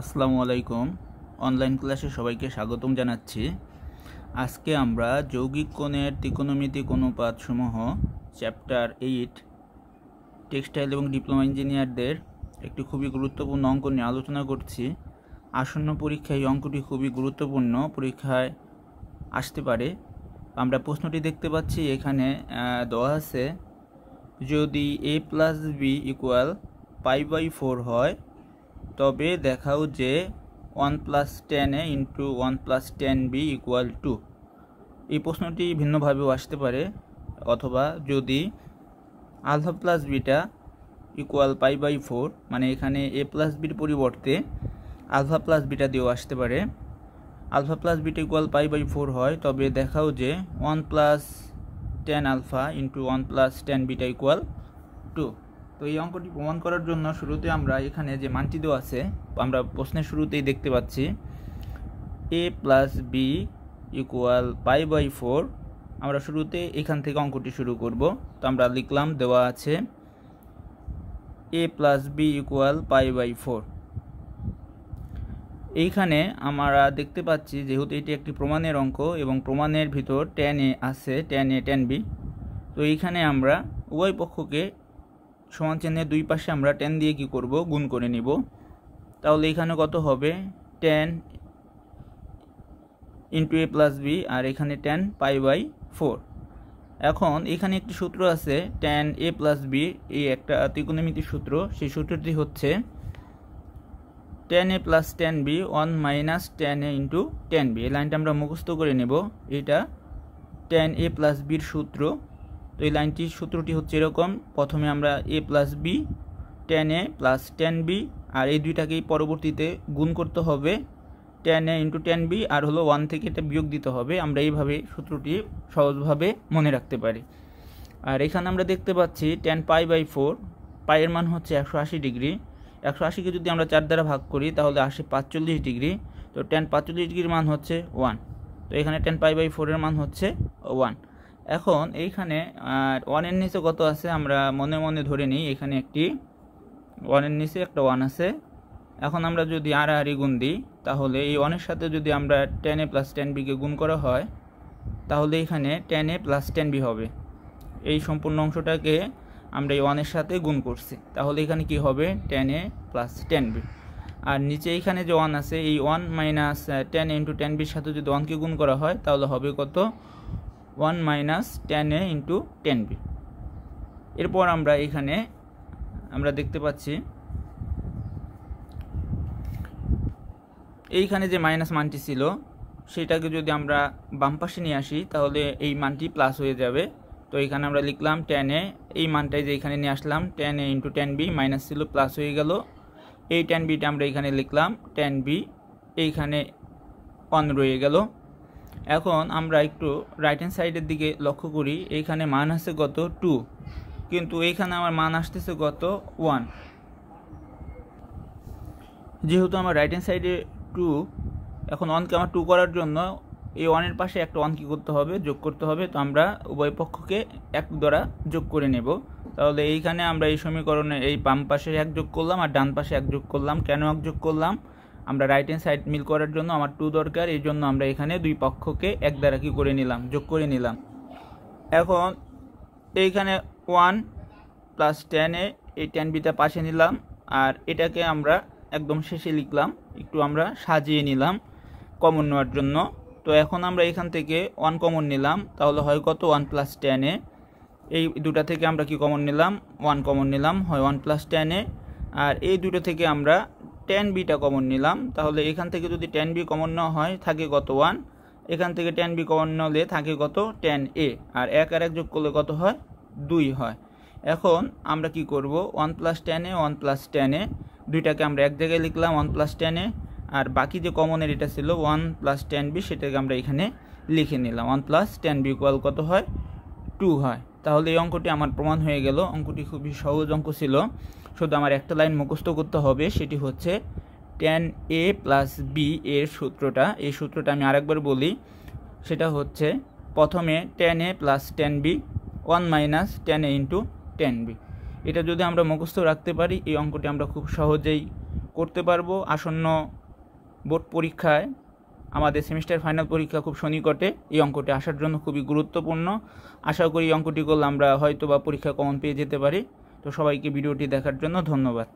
আসসালামু আলাইকুম। অনলাইন ক্লাসে সবাইকে স্বাগতম জানাচ্ছি। আজকে আমরা যৌগিক কোণের ত্রিকোণমিতিক অনুপাতসমূহ চ্যাপ্টার এইট, টেক্সটাইল এবং ডিপ্লোমা ইঞ্জিনিয়ারদের একটি খুবই গুরুত্বপূর্ণ অঙ্ক নিয়ে আলোচনা করছি। আসন্ন পরীক্ষায় এই অঙ্কটি খুবই গুরুত্বপূর্ণ, পরীক্ষায় আসতে পারে। আমরা প্রশ্নটি দেখতে পাচ্ছি, এখানে দেওয়া আছে, যদি A plus B equal pi by four হয় তবে দেখাও যে one plus ten A into one plus ten B equal two. এই প্রশ্নটি ভিন্নভাবেও আসতে পারে, অথবা যদি alpha plus beta equal pi by four মানে এখানে এ প্লাস বির পরিবর্তে আলফা প্লাস বিটা দিয়েও আসতে পারে। Alpha plus beta equal pi by four হয়, তবে দেখাও যে one plus ten alpha into one plus ten beta equal two. তো এই অঙ্কটি প্রমাণ করার জন্য শুরুতে আমরা এখানে যে মানটি দেওয়া আছে, আমরা প্রশ্নের শুরুতেই দেখতে পাচ্ছি। A plus B equal pi by four আমরা শুরুতে এখান থেকে অঙ্কটি শুরু করব। তো আমরা লিখলাম, দেওয়া আছে A plus B equal pi by four এইখানে আমরা দেখতে পাচ্ছি, যেহেতু এটি একটি প্রমাণের অঙ্ক এবং প্রমাণের ভিতর টেন এ আছে টেন এ টেন বি তো এইখানে আমরা উভয় পক্ষকে সমান চিহ্নের দুই পাশে আমরা টেন দিয়ে কি করব? গুণ করে নিব। তাহলে এখানে কত হবে? Ten into A plus B আর এখানে টেন পাই বাই ফোর এখন এখানে একটি সূত্র আছে টেন এ প্লাস বি এই একটা ত্রিকোণমিতির সূত্র, সেই সূত্রটি হচ্ছে ten A plus ten B one minus ten A into ten B এই লাইনটা আমরা মুখস্থ করে নেব। এটা টেন এ প্লাস বির সূত্র। তো এই লাইনটির সূত্রটি হচ্ছে এরকম। প্রথমে আমরা A plus B ten A plus ten B আর এই দুইটাকেই পরবর্তীতে গুণ করতে হবে। Ten A into ten B আর হলো ওয়ান থেকে এটা বিয়োগ দিতে হবে। আমরা এইভাবে সূত্রটি সহজভাবে মনে রাখতে পারি। আর এখানে আমরা দেখতে পাচ্ছি টেন পাই বাই ফোর পাইয়ের মান হচ্ছে একশো আশি ডিগ্রি। একশো আশিকে যদি আমরা চার দ্বারা ভাগ করি, তাহলে আসে পাঁচচল্লিশ ডিগ্রি। তো টেন পাঁচচল্লিশ ডিগ্রির মান হচ্ছে ওয়ান তো এখানে টেন পাই বাই ফোরের মান হচ্ছে ওয়ান এখন এইখানে, আর ওয়ানের নিচে কত আছে? আমরা মনে মনে ধরে নিই, এখানে একটি ওয়ানের নিচে একটা ওয়ান আছে। এখন আমরা যদি আড়াআড়ি গুণ দিই, তাহলে এই ওয়ানের সাথে যদি আমরা টেন এ প্লাস টেন বিকে গুণ করা হয়, তাহলে এখানে ten A plus ten B হবে। এই সম্পূর্ণ অংশটাকে আমরা এই ওয়ানের সাথে গুণ করছি। তাহলে এখানে কি হবে? Ten A plus ten B আর নিচে এইখানে যে ওয়ান আছে, এই one minus ten into ten বির সাথে যদি ওয়ানকে গুণ করা হয়, তাহলে হবে কত? One minus ten A into ten B. এরপর আমরা এখানে, আমরা দেখতে পাচ্ছি, এইখানে যে মাইনাস মানটি ছিল, সেটাকে যদি আমরা বাম পাশে নিয়ে আসি, তাহলে এই মানটি প্লাস হয়ে যাবে। তো এখানে আমরা লিখলাম টেন এ, এই মানটাই যে এখানে নিয়ে আসলাম, ten A into ten B minus ছিল, প্লাস হয়ে গেল। এই টেন বিটা আমরা এখানে লিখলাম, টেন বি, এইখানে অন রয়ে গেল। এখন আমরা একটু রাইট হ্যান্ড সাইডের দিকে লক্ষ্য করি। এইখানে মান আছে কত টু কিন্তু এইখানে আমার মান আসতেছে কত ওয়ান যেহেতু আমার রাইট হ্যান্ড সাইডে টু এখন ওয়ানকে আমার টু করার জন্য এই ওয়ানের পাশে একটা ওয়ান কী করতে হবে? যোগ করতে হবে। তো আমরা উভয় পক্ষকে এক দ্বারা যোগ করে নেব। তাহলে এইখানে আমরা এই সমীকরণে এই বাম পাশে এক যোগ করলাম আর ডান পাশে এক যোগ করলাম। কেন এক যোগ করলাম? আমরা রাইট হ্যান্ড সাইড মিল করার জন্য আমার টু দরকার, এই জন্য আমরা এখানে দুই পক্ষকে এক দ্বারা কি করে নিলাম, যোগ করে নিলাম। এখন এইখানে ওয়ান প্লাস টেনে এই টেন বিটা পাশে নিলাম, আর এটাকে আমরা একদম শেষে লিখলাম, একটু আমরা সাজিয়ে নিলাম কমন নেওয়ার জন্য। তো এখন আমরা এখান থেকে ওয়ান কমন নিলাম, তাহলে হয় কত? ওয়ান প্লাস টেনে এই দুটা থেকে আমরা কি কমন নিলাম? ওয়ান কমন নিলাম, হয় ওয়ান প্লাস টেনে আর এই দুটো থেকে আমরা টেন বিটা কমন নিলাম। তাহলে এখান থেকে যদি টেন বি কমন নেওয়া হয়, থাকে কত ওয়ান এখান থেকে টেন বি কমন নিলে থাকে কত? টেন এ আর এক আর এক যোগ করলে কত হয়? দুই হয়। এখন আমরা কি করব? ওয়ান প্লাস টেনে ওয়ান প্লাস টেনে দুইটাকে আমরা এক জায়গায় লিখলাম ওয়ান প্লাস টেনে আর বাকি যে কমনের এটা ছিল ওয়ান প্লাস টেন বি সেটাকে আমরা এখানে লিখে নিলাম। One plus ten B equal কত হয়? টু হয়। তাহলে এই অঙ্কটি আমার প্রমাণ হয়ে গেল। অঙ্কটি খুবই সহজ অঙ্ক ছিল। শুধু আমার একটা লাইন মুখস্থ করতে হবে, সেটি হচ্ছে টেন এ প্লাস বি এর সূত্রটা। এই সূত্রটা আমি আরেকবার বলি, সেটা হচ্ছে প্রথমে ten A plus ten B one minus ten A into ten B এটা যদি আমরা মুখস্থ রাখতে পারি, এই অঙ্কটি আমরা খুব সহজেই করতে পারব। আসন্ন বোর্ড পরীক্ষায় আমাদের সেমিস্টার ফাইনাল পরীক্ষা খুব সনিকটে। এই অঙ্কটি আসার জন্য খুবই গুরুত্বপূর্ণ। আশা করি এই অঙ্কটি করলে আমরা হয়তো বা পরীক্ষা কমন পেয়ে যেতে পারি। তো সবাইকে ভিডিওটি দেখার জন্য ধন্যবাদ।